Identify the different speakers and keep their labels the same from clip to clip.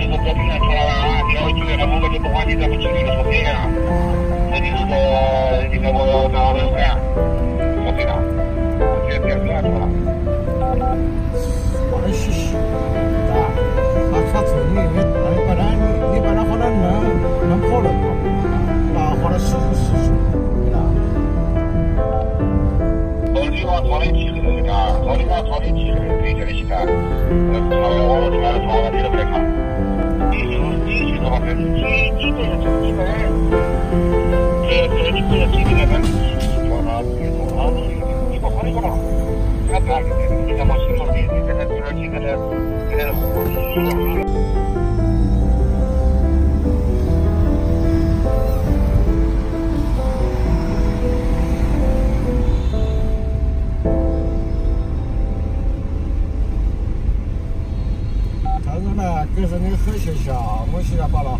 Speaker 1: 这如果隔天来出来了啊，第二个九月份我们就不管你在不清理的出品啊，那你如果你给我拿两块，我对了，这这这样出了。
Speaker 2: 放的细细，啊，那他重你，你你把它你你把它放到能能跑了，啊，放到实实实实，对吧？
Speaker 1: 到你话他的气候那个，到你话他的气候对这个现在，呃，他网络出来了，他那你都不看。你就你
Speaker 2: 很些项目现在把它糊弄上了，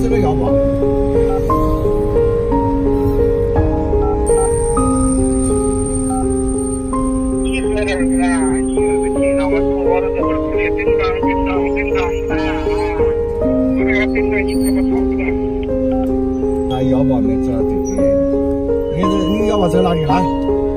Speaker 2: 这个要吗？
Speaker 1: 你说点儿啊！你听到我说的，这不是紧张紧张紧张的啊！我这个紧张，你怎么操的？
Speaker 2: 在哪里来。